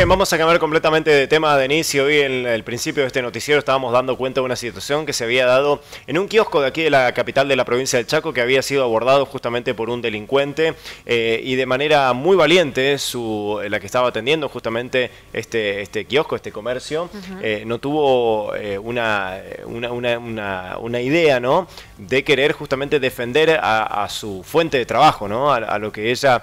Bien, vamos a cambiar completamente de tema, Denise, y hoy en el principio de este noticiero estábamos dando cuenta de una situación que se había dado en un kiosco de aquí de la capital de la provincia del Chaco que había sido abordado justamente por un delincuente eh, y de manera muy valiente su, la que estaba atendiendo justamente este, este kiosco, este comercio, eh, no tuvo eh, una, una, una, una, idea ¿no? de querer justamente defender a, su fuente de trabajo, ¿no? a, lo que ella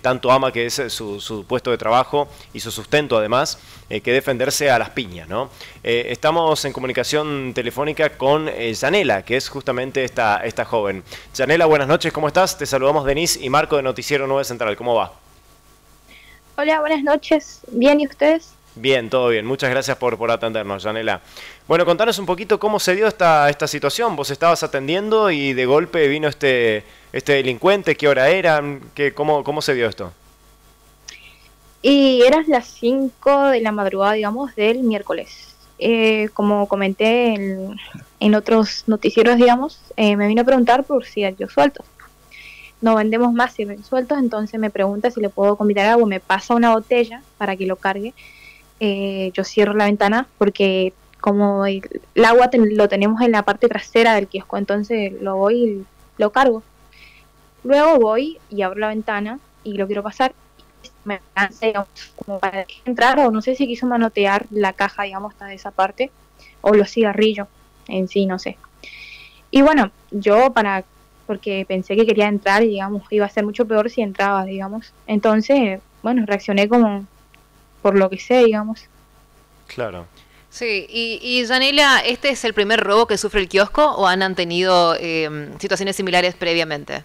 tanto ama que es su, su puesto de trabajo y su sustento además, eh, que defenderse a las piñas. ¿no? Eh, estamos en comunicación telefónica con eh, Janela, que es justamente esta, esta joven. Janela, buenas noches, ¿cómo estás? Te saludamos Denise y Marco de Noticiero 9 Central, ¿cómo va? Hola, buenas noches. ¿Bien y ustedes? Bien, todo bien. Muchas gracias por, por atendernos, Janela. Bueno, contanos un poquito cómo se dio esta, esta situación. Vos estabas atendiendo y de golpe vino este, este delincuente. ¿Qué hora era? ¿Qué, cómo, ¿Cómo se dio esto? Y eran las 5 de la madrugada, digamos, del miércoles. Eh, como comenté en, otros noticieros, digamos, eh, me vino a preguntar por si hay yo sueltos. No vendemos más si sueltos, entonces me pregunta si le puedo convidar algo. Me pasa una botella para que lo cargue. Eh, yo cierro la ventana porque como el, agua lo tenemos en la parte trasera del kiosco, entonces lo voy y lo cargo. Luego voy y abro la ventana y lo quiero pasar me como para entrar, o no sé si quiso manotear la caja, digamos, hasta de esa parte, o los cigarrillos en sí, no sé. Y bueno, yo para, porque pensé que quería entrar y digamos, iba a ser mucho peor si entraba, digamos. Entonces, bueno, reaccioné como por lo que sé, digamos. Claro. Sí, y, y Janela, ¿este es el primer robo que sufre el kiosco o han tenido eh, situaciones similares previamente?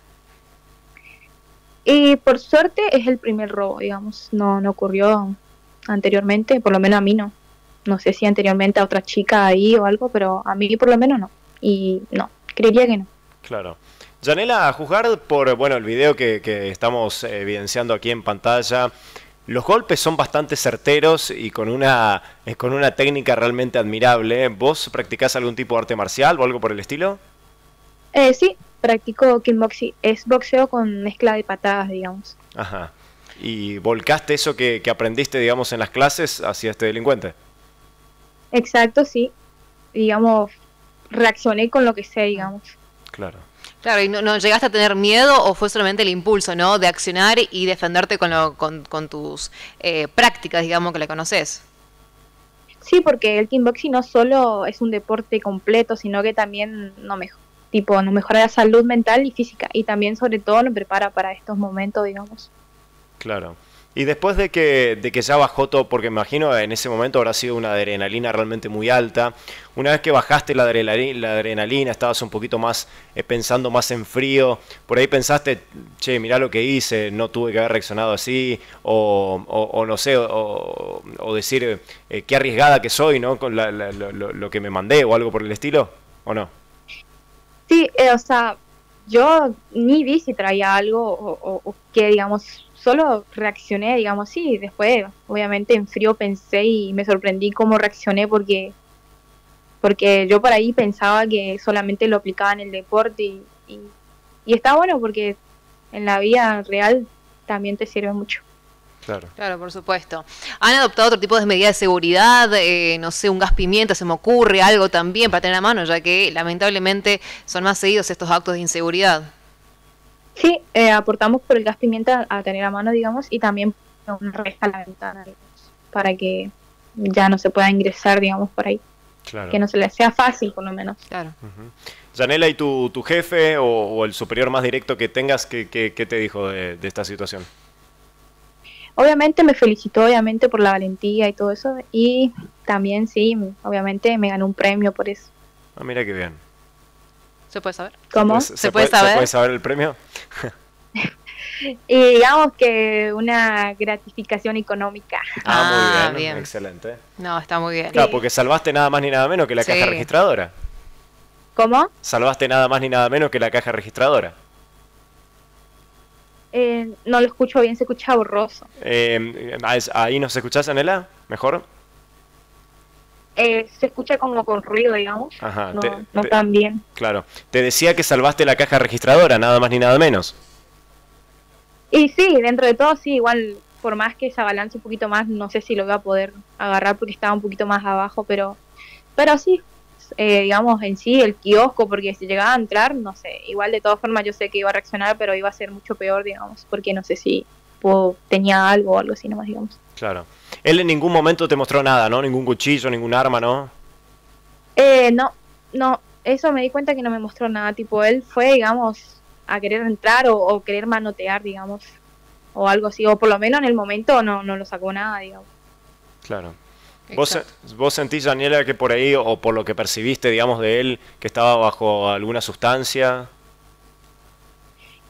Y por suerte es el primer robo, digamos, no, no ocurrió anteriormente, por lo menos a mí no. No sé si anteriormente a otra chica ahí o algo, pero a mí por lo menos no. Y no, creería que no. Claro. Janela, a juzgar por bueno el video que, que estamos evidenciando aquí en pantalla, los golpes son bastante certeros y con una, con una técnica realmente admirable. ¿Vos practicás algún tipo de arte marcial o algo por el estilo? Eh, sí, practico kickboxing, es boxeo con mezcla de patadas, digamos. Ajá. ¿Y volcaste eso que, aprendiste, digamos, en las clases hacia este delincuente? Exacto, sí. Digamos, reaccioné con lo que sé, digamos. Claro. Claro, ¿y no, llegaste a tener miedo o fue solamente el impulso, ¿no? De accionar y defenderte con, lo, con, con tus eh, prácticas, digamos, que le conoces. Sí, porque el kickboxing no solo es un deporte completo, sino que también no mejor tipo nos mejora la salud mental y física y también sobre todo nos prepara para estos momentos, digamos. Claro. Y después de que, de que ya bajó todo, porque imagino en ese momento habrá sido una adrenalina realmente muy alta, una vez que bajaste la adrenalina, la estabas un poquito más eh, pensando más en frío, por ahí pensaste, che, mirá lo que hice, no tuve que haber reaccionado así, o, o, no sé, o, o decir, eh, qué arriesgada que soy, ¿no? Con lo, lo que me mandé o algo por el estilo, ¿o no? Eh, o sea, yo ni vi si traía algo o, que, digamos, solo reaccioné, digamos, sí. Después, obviamente, en frío pensé y me sorprendí cómo reaccioné porque porque yo por ahí pensaba que solamente lo aplicaba en el deporte y, y está bueno porque en la vida real también te sirve mucho. Claro. por supuesto. ¿Han adoptado otro tipo de medidas de seguridad? Eh, no sé, un gas pimienta, se me ocurre algo también para tener a mano, ya que lamentablemente son más seguidos estos actos de inseguridad. Sí, eh, aportamos por el gas pimienta a tener a mano, digamos, y también una reja a la ventana, para que ya no se pueda ingresar, digamos, por ahí. Claro. Que no se le sea fácil, por lo menos. Claro. Janela, ¿y tu, tu jefe o, el superior más directo que tengas, qué, te dijo de esta situación? Obviamente me felicitó, obviamente, por la valentía y todo eso. Y también, sí, obviamente me ganó un premio por eso. Ah, mira qué bien. ¿Se puede saber? ¿Cómo? ¿Se, puede, saber? ¿Se puede saber el premio? y digamos que una gratificación económica. Ah, muy bien, excelente. No, está muy bien. Claro, porque salvaste nada más ni nada menos que la caja registradora. ¿Cómo? Salvaste nada más ni nada menos que la caja registradora. Eh, no lo escucho bien, se escucha borroso. Eh, ¿Ahí nos escuchás, Anela? ¿Mejor? Eh, se escucha como con ruido, digamos. no, no tan bien. Claro. Te decía que salvaste la caja registradora, nada más ni nada menos. Y sí, dentro de todo sí, igual por más que se balance un poquito más, no sé si lo voy a poder agarrar porque estaba un poquito más abajo, pero, pero sí, eh, digamos, en sí, el kiosco, porque si llegaba a entrar, no sé, igual de todas formas yo sé que iba a reaccionar, pero iba a ser mucho peor, digamos, porque no sé si tenía algo o algo así nomás, digamos. Claro. Él en ningún momento te mostró nada, ¿no? Ningún cuchillo, ningún arma, ¿no? Eh, no, no, eso me di cuenta que no me mostró nada, tipo, él fue, digamos, a querer entrar o, querer manotear, digamos, o algo así, o por lo menos en el momento no, no lo sacó nada, digamos. Claro. ¿Vos, ¿Vos sentís, Daniela, que por ahí, o por lo que percibiste, digamos, de él, que estaba bajo alguna sustancia?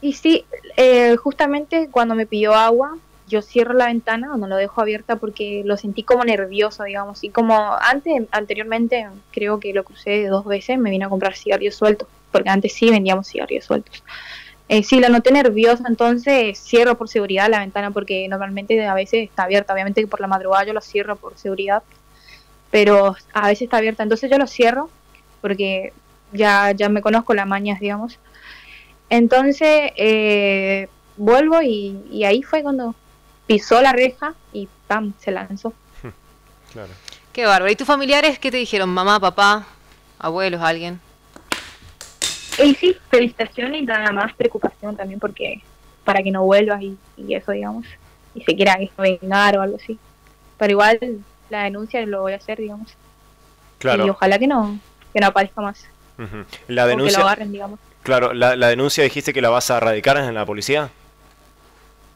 Y sí, eh, justamente cuando me pidió agua, yo cierro la ventana o no lo dejo abierta porque lo sentí como nervioso, digamos. Y como antes, anteriormente, creo que lo crucé dos veces, me vine a comprar cigarrillos sueltos, porque antes sí vendíamos cigarrillos sueltos. Eh, sí, la noté nerviosa, entonces cierro por seguridad la ventana porque normalmente a veces está abierta. Obviamente por la madrugada yo lo cierro por seguridad, pero a veces está abierta. Entonces yo lo cierro porque ya, ya me conozco las mañas, digamos. Entonces eh, vuelvo y, y, ahí fue cuando pisó la reja y ¡pam! se lanzó. Claro. Qué bárbaro. ¿Y tus familiares qué te dijeron? ¿Mamá, papá, abuelos, alguien? Y sí, felicitación y nada más preocupación también porque para que no vuelvas y, eso, digamos, y se quiera vengar o algo así. Pero igual la denuncia lo voy a hacer, digamos. Claro. Y ojalá que no, que no aparezca más. La denuncia. que lo agarren, digamos. Claro, la, la denuncia dijiste que la vas a radicar en la policía.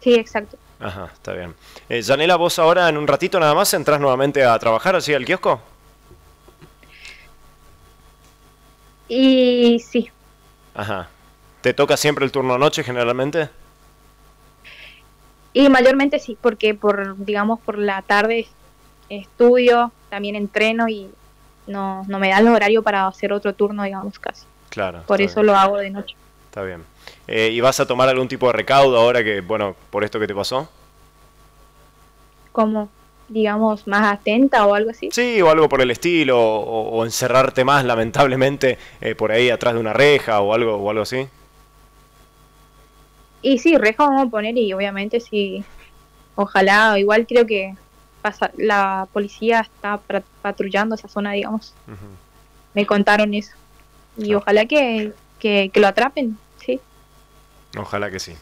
Sí, exacto. Ajá, está bien. Eh, Janela, vos ahora en un ratito nada más entras nuevamente a trabajar así al kiosco. Y sí, Ajá. ¿Te toca siempre el turno noche generalmente? Y mayormente sí, porque por, digamos, por la tarde estudio, también entreno y no, no me da el horario para hacer otro turno, digamos, casi. Claro. Por eso lo hago de noche. Está bien. Eh, ¿Y vas a tomar algún tipo de recaudo ahora que, bueno, por esto que te pasó? ¿Cómo? Digamos, más atenta o algo así. Sí, o algo por el estilo, o, encerrarte más, lamentablemente, eh, por ahí atrás de una reja o algo, o algo así. Y sí, reja vamos a poner y obviamente sí, ojalá, igual creo que pasa, la policía está patrullando esa zona, digamos. Me contaron eso. Y ojalá que, que, que lo atrapen, sí. Ojalá que sí.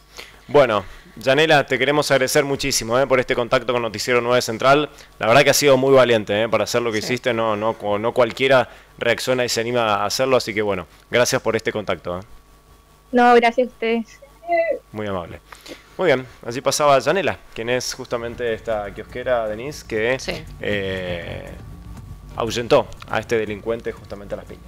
Bueno, Janela, te queremos agradecer muchísimo eh, por este contacto con Noticiero 9 Central. La verdad que ha sido muy valiente eh, para hacer lo que hiciste. No, no, no cualquiera reacciona y se anima a hacerlo, así que bueno, gracias por este contacto. Eh. No, gracias a ustedes. Muy amable. Muy bien, así pasaba Janela, quien es justamente esta kiosquera Denise que ahuyentó a este delincuente justamente a las piñas.